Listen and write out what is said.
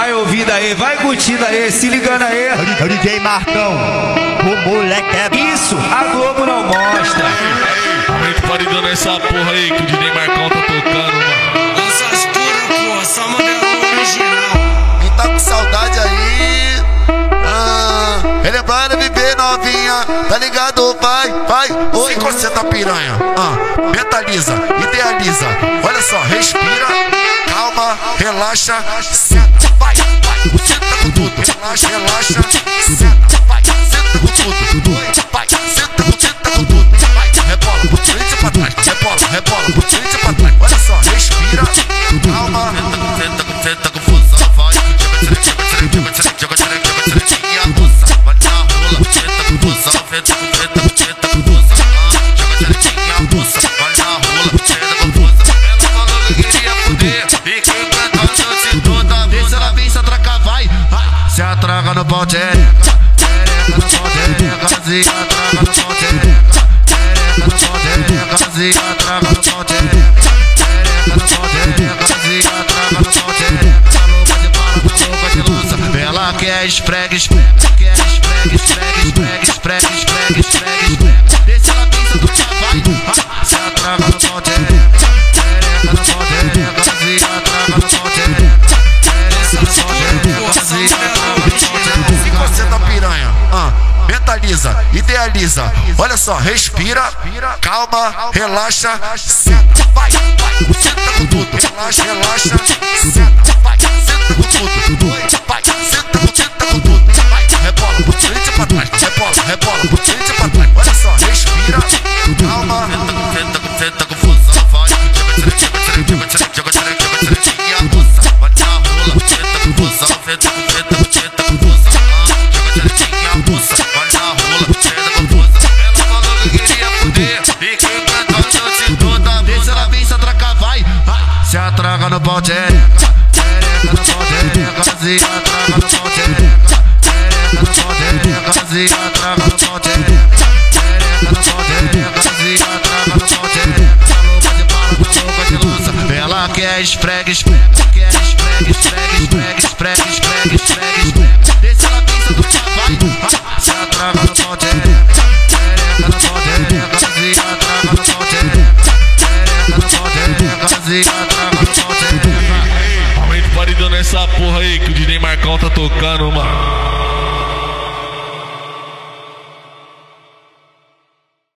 Vai ouvindo aí, vai curtindo aí, se ligando aí. É o DJ Marcão, o moleque é Isso, a Globo não mostra. Aumenta o paredão nessa porra aí que o DJ Marcão tá tocando, mano. Lanças puras, porra, só modelo original. Quem tá com saudade aí? Ah, relembrando viver novinha, tá ligado, pai? Vai, oi, você tá piranha. Ah, mentaliza, idealiza. Olha só, relaxa, senta, vai, senta com tudo. Relaxa, relaxa, senta, vai, senta com tudo. Vai, senta senta com tudo. Vai, rebola, frente pra trás, rebola, rebola, frente pra trás. Olha só, respira, calma, senta senta com fusão, vai. Joga, joga, joga, joga, joga, joga, joga, joga, joga, abusa, vai na rola, senta com fusão, senta com, senta com, senta com fusão. Joga, joga, abusa, vai na rola, senta com fusão. Se atraca no pau, tchereca, no pau, tchereca, se atraca no pau, tchereca, tchereca no pau, tchereca, se atraca no pau, tchereca, tchereca no pau, tchereca, se atraca no pau, tchereca. Tá louca de bala, tá louca de lança. Ela quer esfrega, esfrega, quer esfrega, esfrega, esfrega, idealiza. Olha só, respira, calma, relaxa, senta. Relaxa, relaxa, senta, vai, e e Se atraca no pau, tchereca, tchereca no pau, tchereca, se atraca no pau, tchereca, tchereca no pau, tchereca, se atraca no pau, tchereca, tchereca no pau, tchereca, se atraca no pau, tchereca. Tá louca de bala, tá louca de lança. Ela quer esfrega, esfrega, quer esfrega, esfrega, esfrega, esfrega, Aumenta o paredão nessa porra aí que o DJ Marcão tá tocando, mano.